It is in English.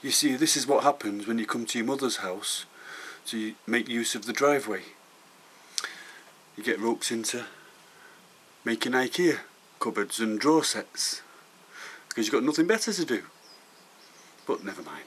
You see, this is what happens when you come to your mother's house to make use of the driveway. You get ropes into making IKEA cupboards and drawer sets because you've got nothing better to do. But never mind.